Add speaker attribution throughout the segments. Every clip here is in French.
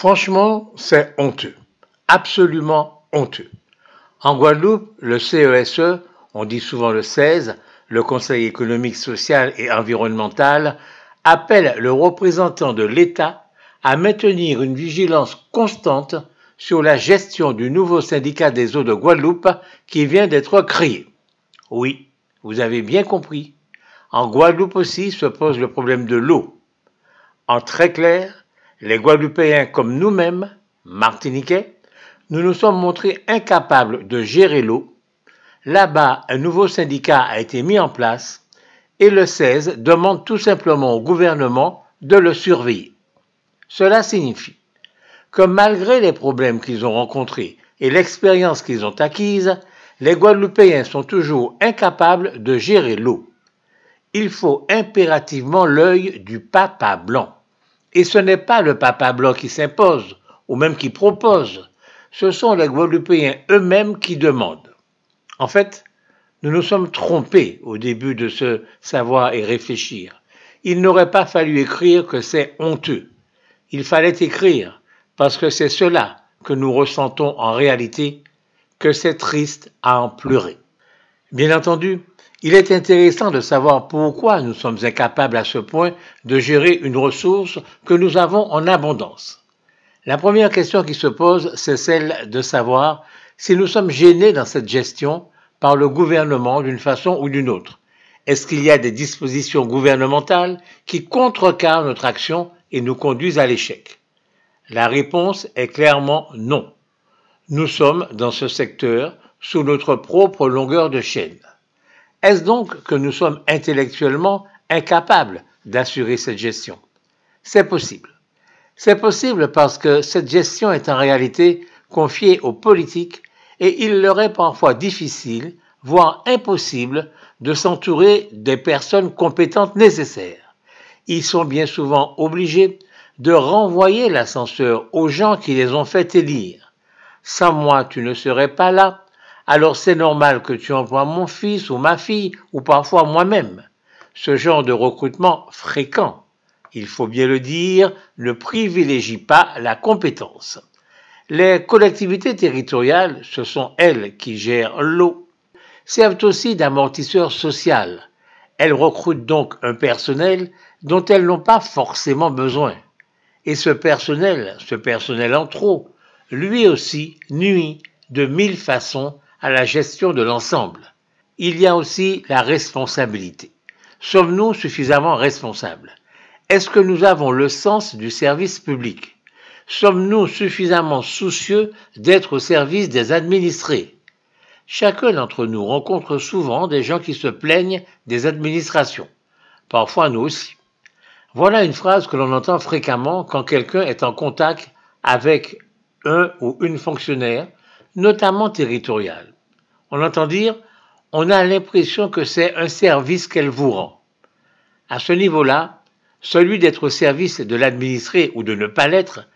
Speaker 1: Franchement, c'est honteux. Absolument honteux. En Guadeloupe, le CESE, e, on dit souvent le 16, le Conseil économique, social et environnemental, appelle le représentant de l'État à maintenir une vigilance constante sur la gestion du nouveau syndicat des eaux de Guadeloupe qui vient d'être créé. Oui, vous avez bien compris. En Guadeloupe aussi se pose le problème de l'eau. En très clair, les Guadeloupéens comme nous-mêmes, Martiniquais, nous nous sommes montrés incapables de gérer l'eau. Là-bas, un nouveau syndicat a été mis en place et le 16 demande tout simplement au gouvernement de le surveiller. Cela signifie que malgré les problèmes qu'ils ont rencontrés et l'expérience qu'ils ont acquise, les Guadeloupéens sont toujours incapables de gérer l'eau. Il faut impérativement l'œil du papa blanc. Et ce n'est pas le papa blanc qui s'impose, ou même qui propose, ce sont les Guadeloupéens eux-mêmes qui demandent. En fait, nous nous sommes trompés au début de ce savoir et réfléchir. Il n'aurait pas fallu écrire que c'est honteux. Il fallait écrire, parce que c'est cela que nous ressentons en réalité, que c'est triste à en pleurer. Bien entendu, il est intéressant de savoir pourquoi nous sommes incapables à ce point de gérer une ressource que nous avons en abondance. La première question qui se pose, c'est celle de savoir si nous sommes gênés dans cette gestion par le gouvernement d'une façon ou d'une autre. Est-ce qu'il y a des dispositions gouvernementales qui contrecarrent notre action et nous conduisent à l'échec? La réponse est clairement non. Nous sommes dans ce secteur sous notre propre longueur de chaîne. Est-ce donc que nous sommes intellectuellement incapables d'assurer cette gestion? C'est possible. C'est possible parce que cette gestion est en réalité confiée aux politiques et il leur est parfois difficile, voire impossible, de s'entourer des personnes compétentes nécessaires. Ils sont bien souvent obligés de renvoyer l'ascenseur aux gens qui les ont fait élire. Sans moi, tu ne serais pas là, alors c'est normal que tu envoies mon fils ou ma fille, ou parfois moi-même. Ce genre de recrutement fréquent, il faut bien le dire, ne privilégie pas la compétence. Les collectivités territoriales, ce sont elles qui gèrent l'eau, servent aussi d'amortisseur social. Elles recrutent donc un personnel dont elles n'ont pas forcément besoin. Et ce personnel, ce personnel en trop, lui aussi nuit de mille façons à la gestion de l'ensemble. Il y a aussi la responsabilité. Sommes-nous suffisamment responsables? Est-ce que nous avons le sens du service public? Sommes-nous suffisamment soucieux d'être au service des administrés? Chacun d'entre nous rencontre souvent des gens qui se plaignent des administrations. Parfois nous aussi. Voilà une phrase que l'on entend fréquemment quand quelqu'un est en contact avec un ou une fonctionnaire, notamment territoriale. On entend dire on a l'impression que c'est un service qu'elle vous rend. À ce niveau-là, celui d'être au service de l'administré ou de ne pas l'être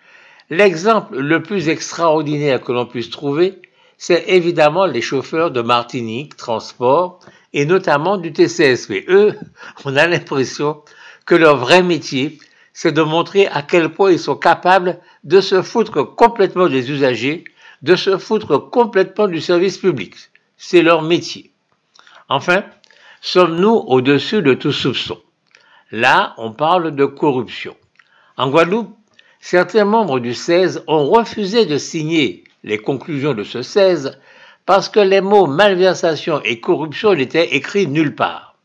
Speaker 1: L'exemple le plus extraordinaire que l'on puisse trouver, c'est évidemment les chauffeurs de Martinique Transport et notamment du TCSP. Eux, on a l'impression que leur vrai métier, c'est de montrer à quel point ils sont capables de se foutre complètement des usagers, de se foutre complètement du service public. C'est leur métier. Enfin, sommes-nous au-dessus de tout soupçon? Là, on parle de corruption. En Guadeloupe, certains membres du 16 ont refusé de signer les conclusions de ce 16 parce que les mots malversation et corruption n'étaient écrits nulle part.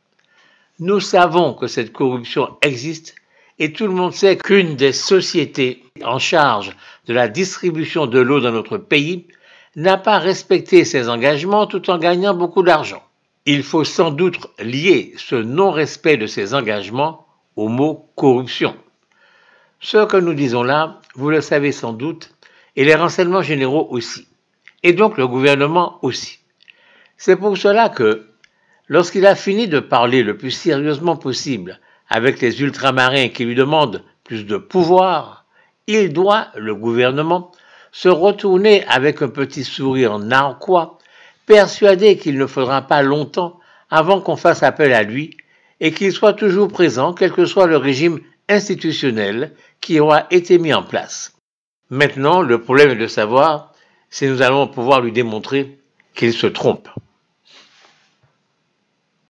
Speaker 1: Nous savons que cette corruption existe et tout le monde sait qu'une des sociétés en charge de la distribution de l'eau dans notre pays n'a pas respecté ses engagements tout en gagnant beaucoup d'argent. Il faut sans doute lier ce non-respect de ses engagements au mot corruption. Ce que nous disons là, vous le savez sans doute, et les renseignements généraux aussi, et donc le gouvernement aussi. C'est pour cela que, lorsqu'il a fini de parler le plus sérieusement possible avec les ultramarins qui lui demandent plus de pouvoir, il doit, le gouvernement, se retourner avec un petit sourire narquois, persuadé qu'il ne faudra pas longtemps avant qu'on fasse appel à lui et qu'il soit toujours présent, quel que soit le régime institutionnel qui aura été mis en place. Maintenant, le problème est de savoir si nous allons pouvoir lui démontrer qu'il se trompe.